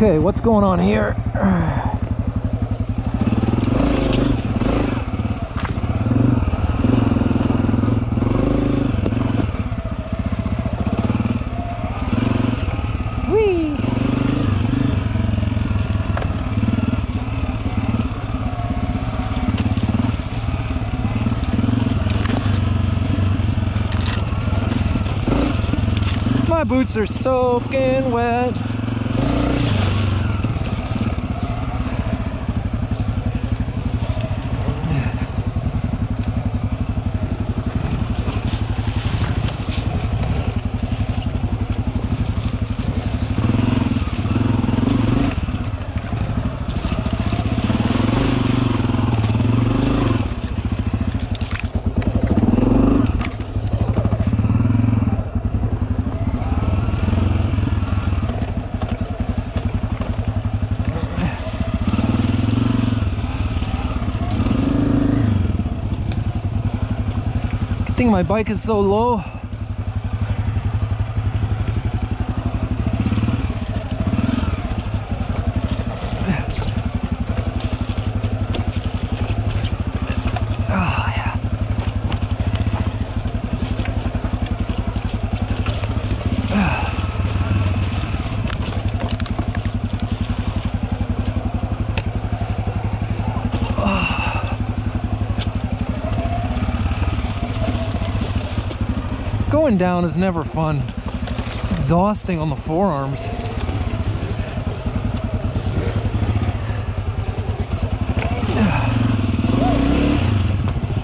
Okay, what's going on here? My boots are soaking wet. Thing my bike is so low. Going down is never fun. It's exhausting on the forearms.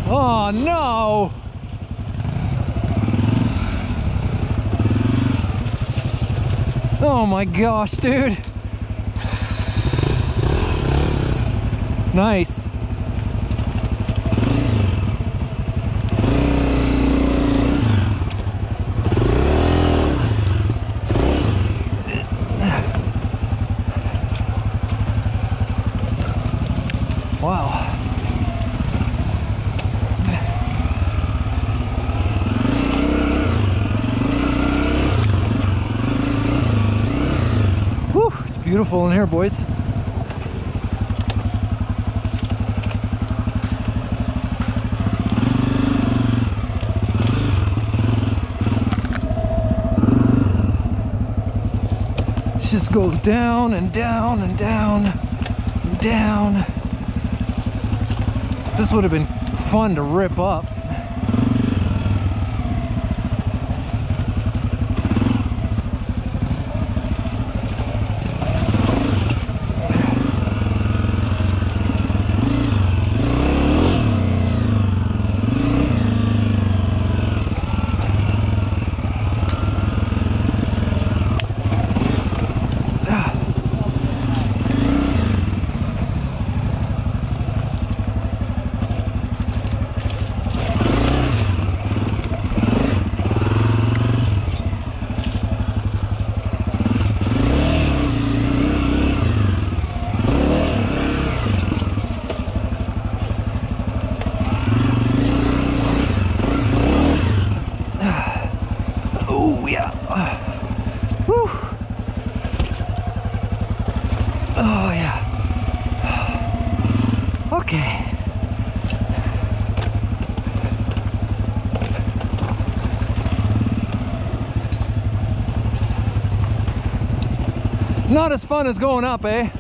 Oh no! Oh my gosh, dude. Nice. Beautiful in here, boys. Just goes down and down and down and down. This would have been fun to rip up. Oh yeah. Whew. Oh yeah. Okay. Not as fun as going up, eh?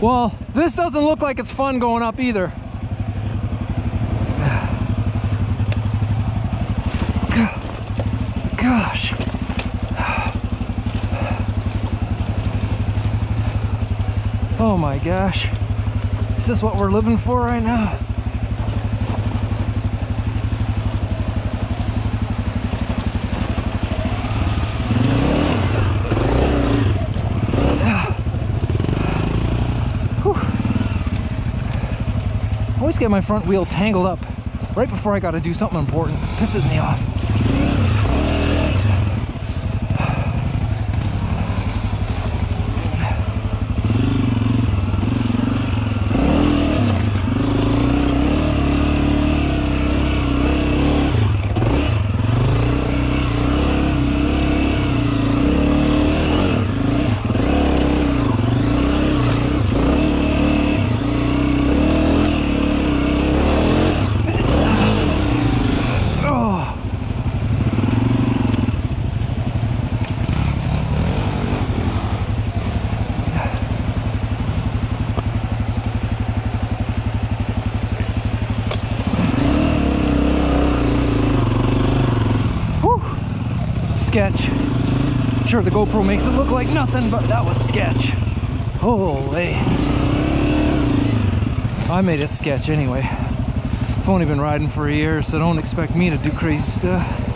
Well, this doesn't look like it's fun going up either. Gosh. Oh my gosh. This is this what we're living for right now? Always get my front wheel tangled up right before I gotta do something important. Pisses me off. Sketch. Sure, the GoPro makes it look like nothing, but that was sketch. Holy. I made it sketch anyway. I've only been riding for a year, so don't expect me to do crazy stuff.